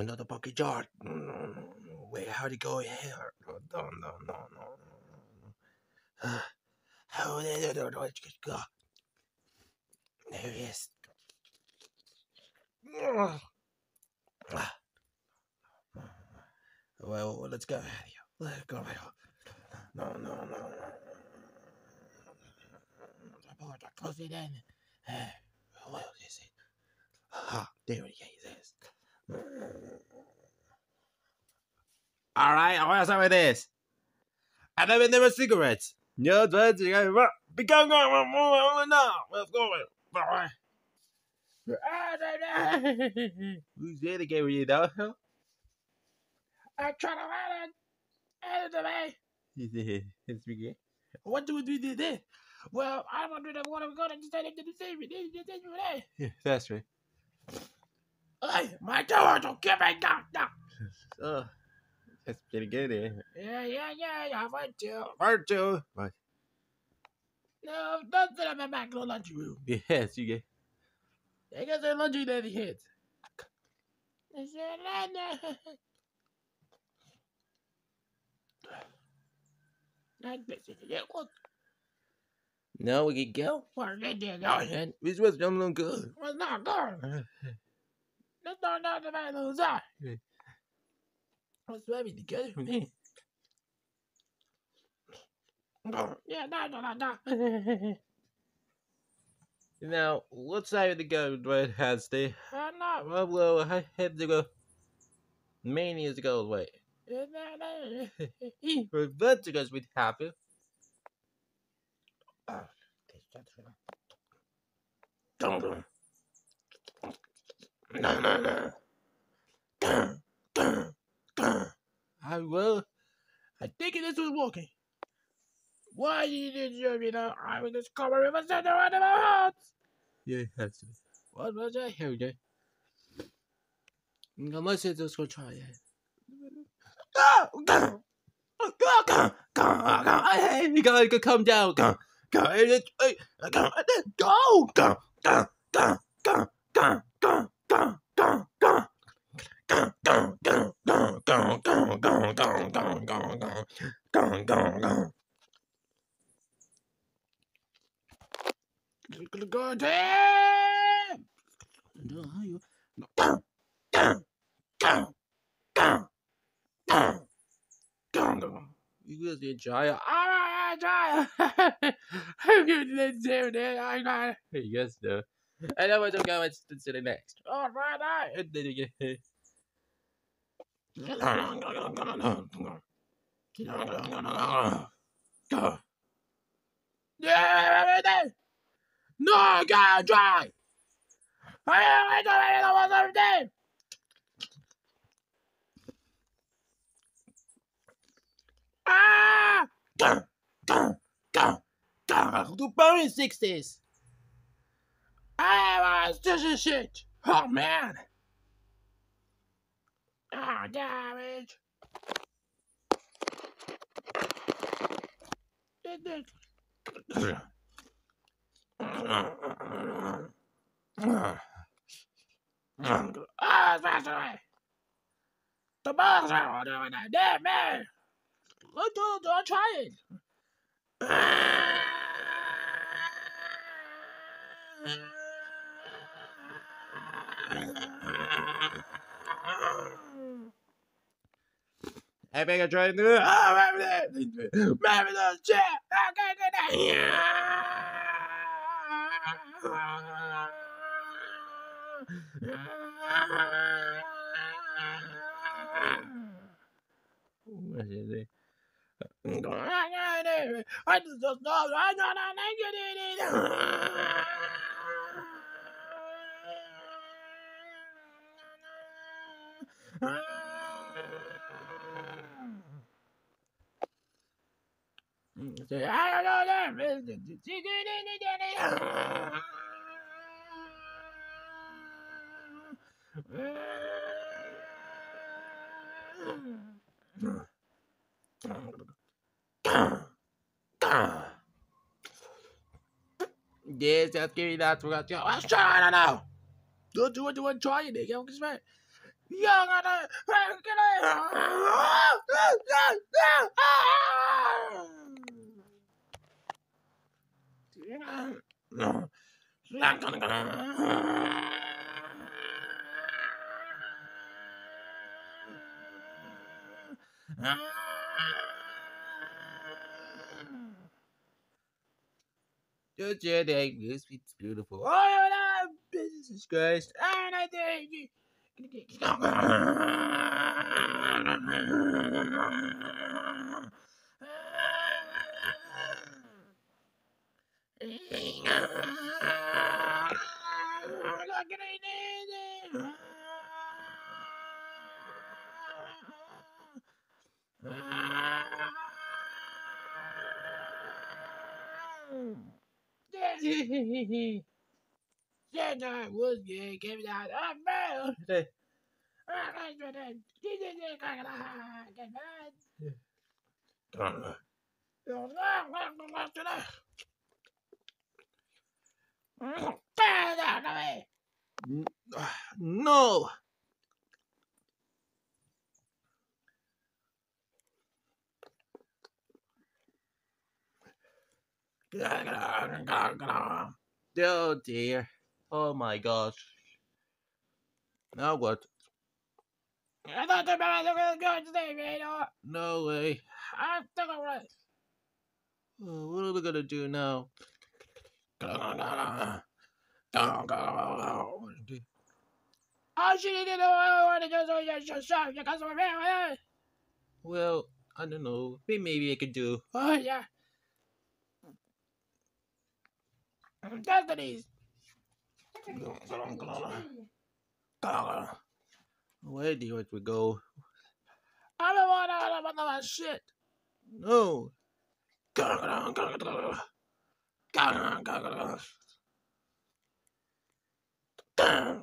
another bucket jar. Wait, how'd it go here? No, no, no, no, no. How did it go? There it is. Well, let's go. Let's go. No, no, no, no. Close it in. What is it? Ah, there it is. All right, I want to start with this. I never never cigarettes. No, that's it. Be going on now. Let's go. Who's there to get with you though? I'm trying to run it. To it's me. What do we do today? Well, I'm wondering what I'm going to decide to deceive me. Yeah, that's right. Hey, my door, don't get me down. No. That's pretty good, eh? Yeah, yeah, yeah, yeah, I want to. Part two. What? No, don't sit in my back to the laundry room. Yes, you get. I got the laundry that he hits. No, we can go. Where did you go? Man, this was jumping good. Well, not good. Let's not not the man おつまみできるよね。いや、なんだなんだ。Now, let's say the government has the Hana uh, Roblo had to go many years ago away. have to us with happy. No, no, no. I will. I think this was walking. Why did you, you know, I was just covering my center under my heart. Yeah, that's it. What was mm, I hearing? Unless it's just gonna try it. Go! Hey, you gotta come down. Go! Go! Go! Go! Go! Go! Go! Go! Go! Go! Go, go, go, go. Dun, dun, dun. You guys get Jaya. Ah. I'm going to do that. I got it. You guys do. And then we're going to the next. All right, all right. And then you get. Yeah. No, God, dry. Ah! Do bone in 60s. I was just shit. Oh man. Oh damage. Did the balls are doing that. Damn man. Look, don't, don't try it. Think I tried to do. Oh. Remember those chat. What is it? Mesele. I don't know. yes, that's scary. That's what I'm trying to know. Don't do what you want to try, nigga. I'm just right. Yo, gotta, gotta, gotta. Just your day, this it's beautiful. Oh, no, Jesus Christ. And I think you. No, it was good. Give me that. Oh, man. No. Oh dear. Oh my gosh. Now what? I thought the man was going to save me. No way. I'm still alright. Oh, what are we gonna do now? Oh, she didn't know I wanted to do your. You got some Well, I don't know. Maybe I could do. Oh, yeah. Destinies. Where do we go? I don't want to I don't want that shit. No. Damn.